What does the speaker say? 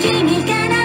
君から